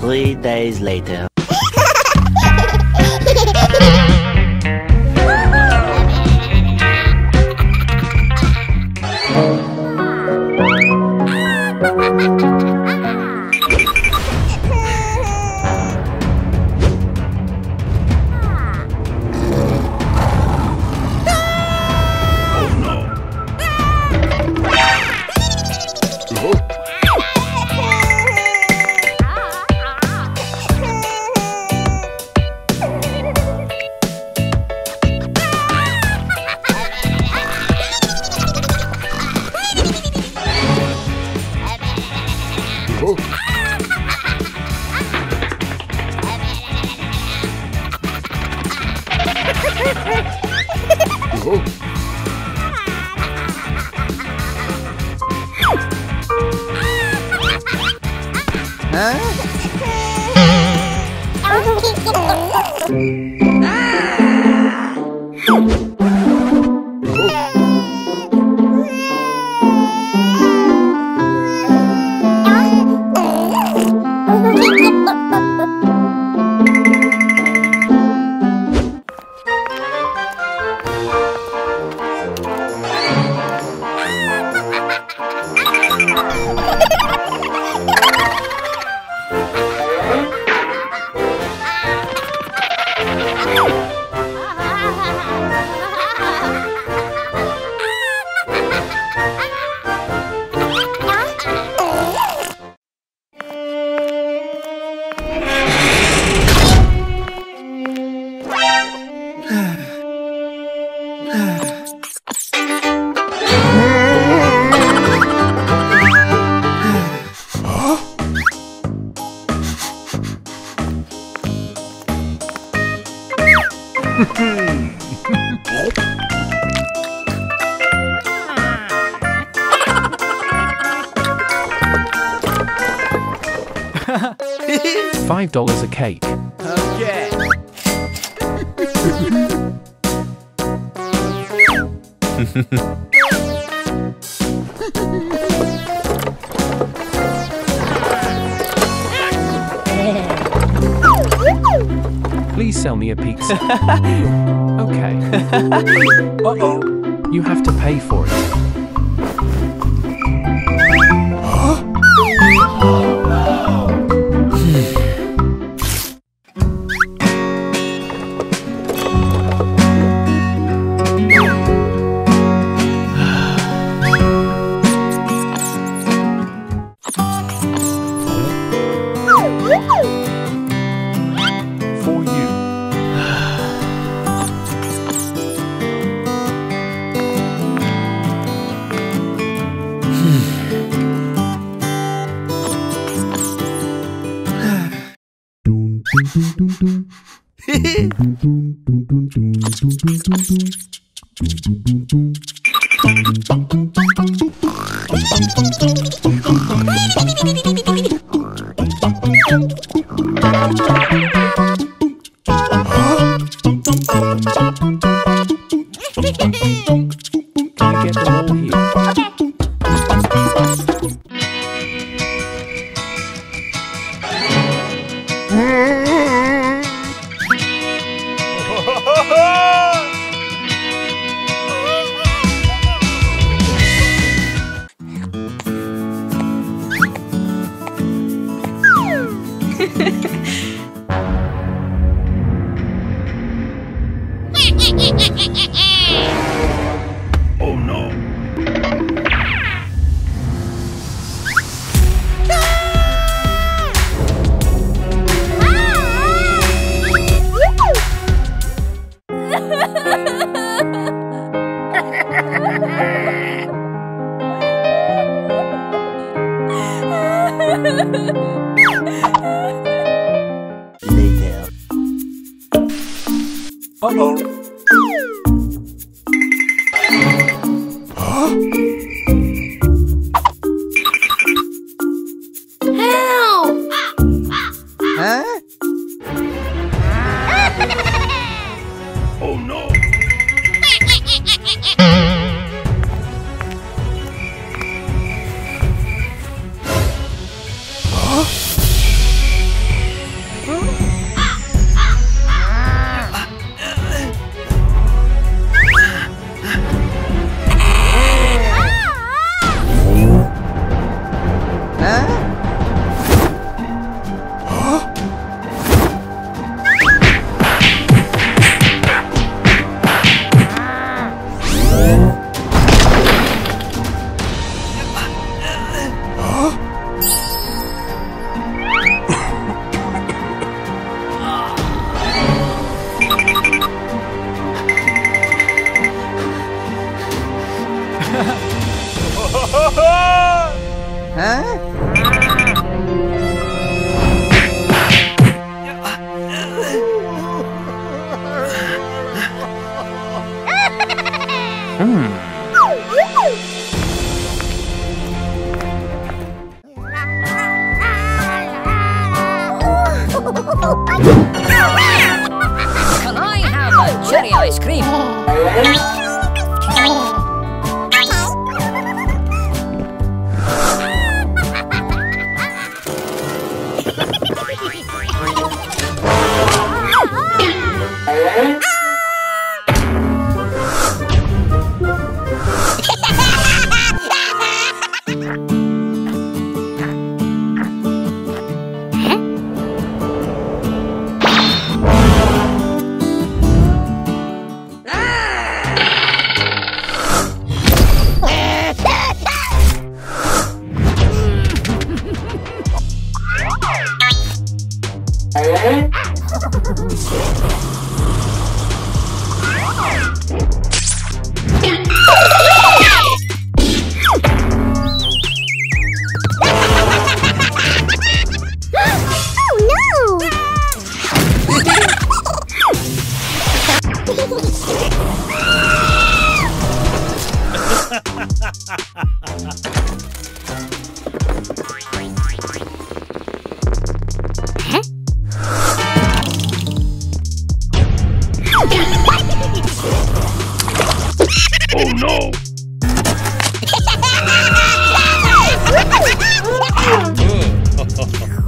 Three days later. Five Uh-oh. You have to pay for it. Them all here? Later. Uh-oh. Help! Oh.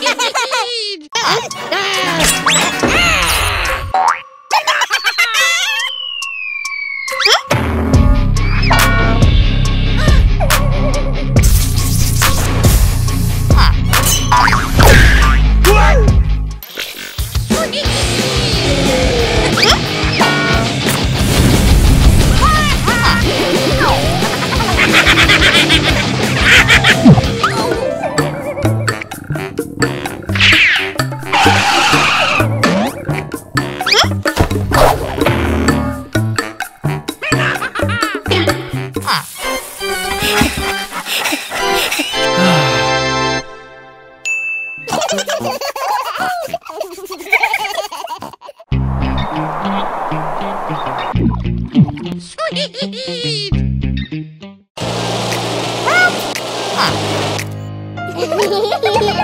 Give me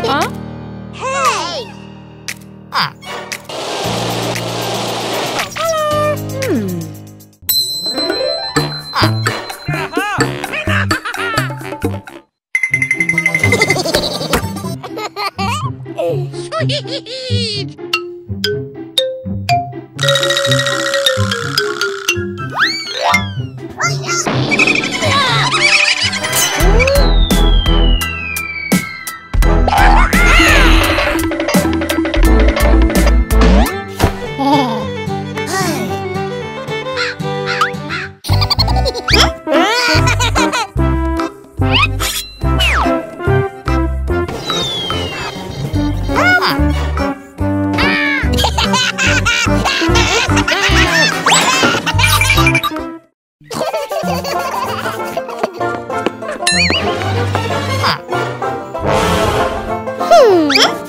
Hả? Hey! À. Hmm. hmm.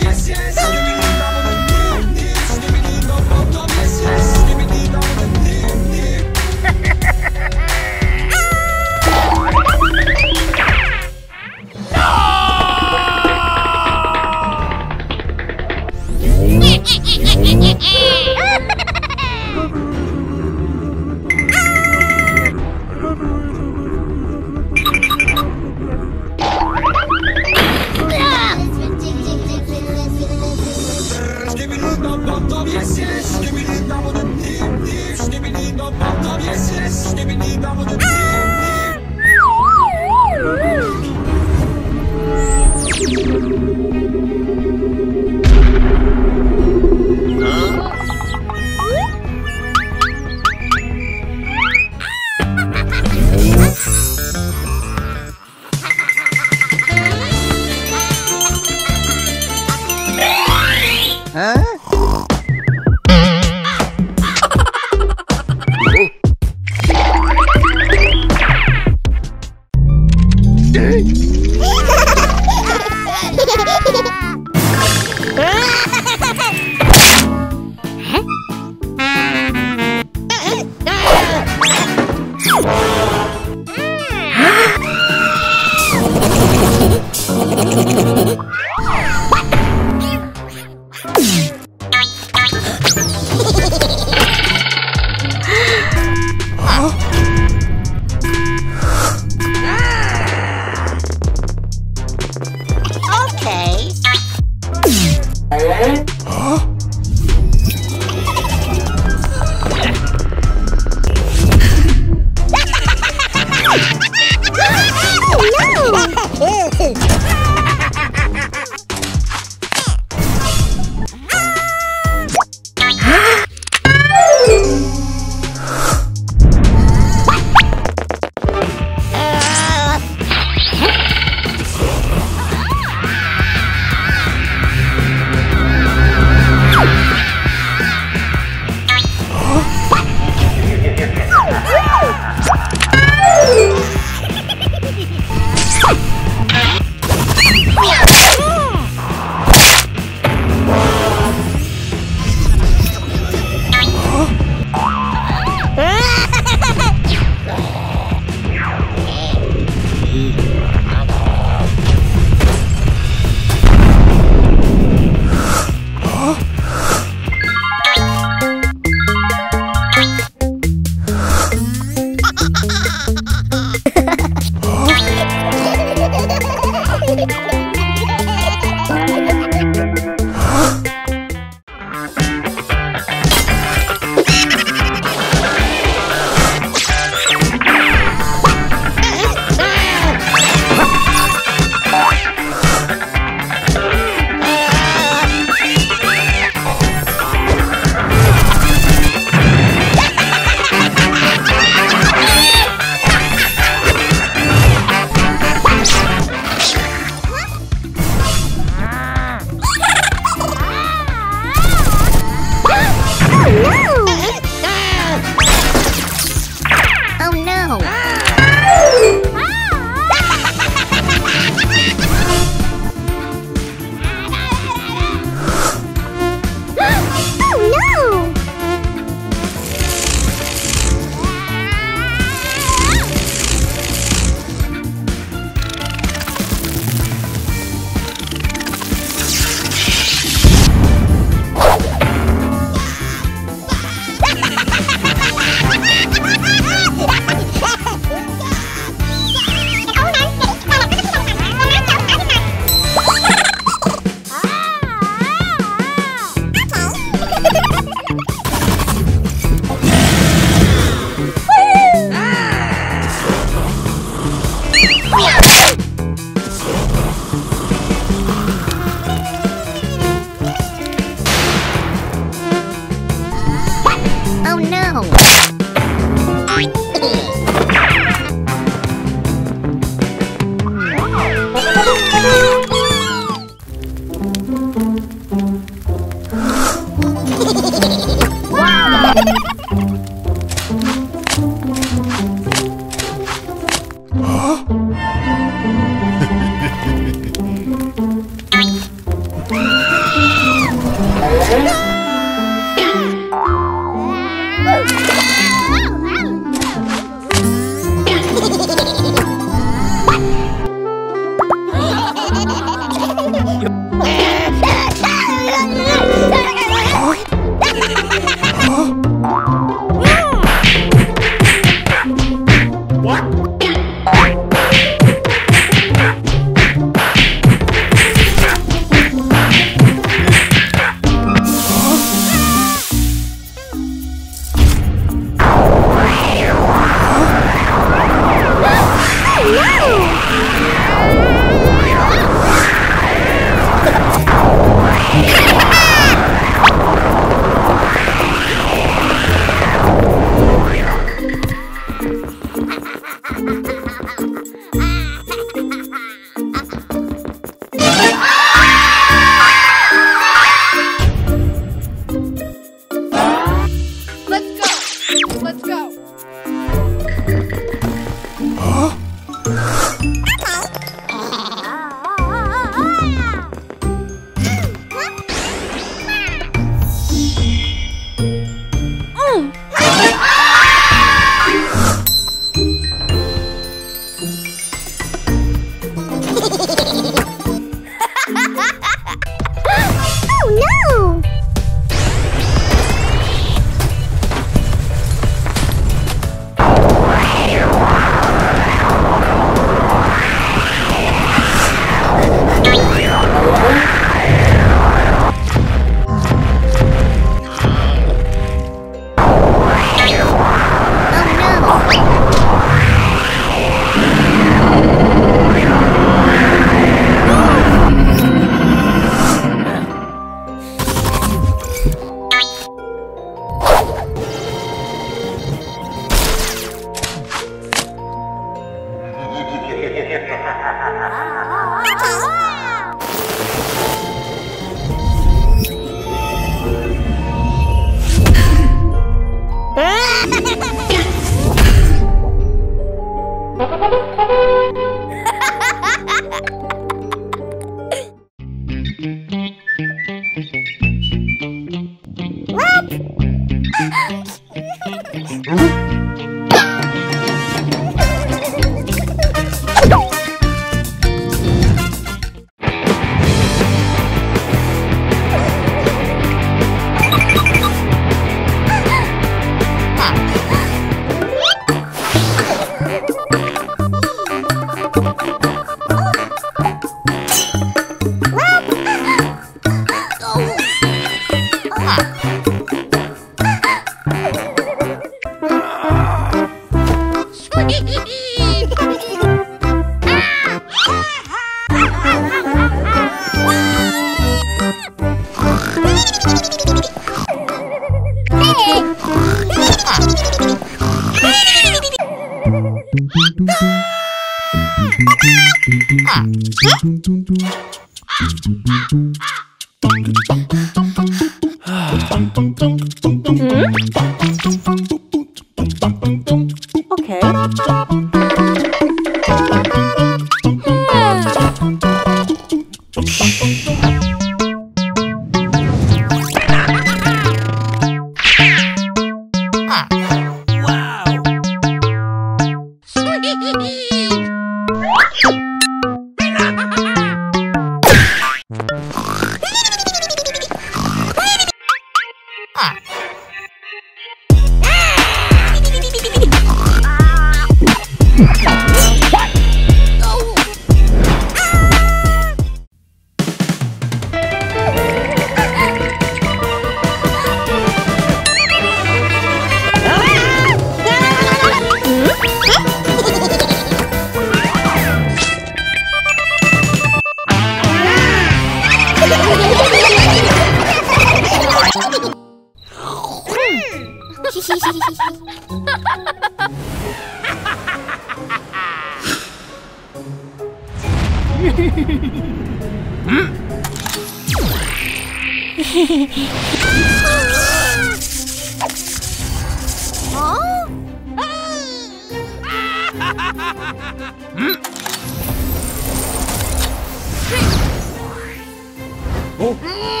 Oh.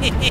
Huh?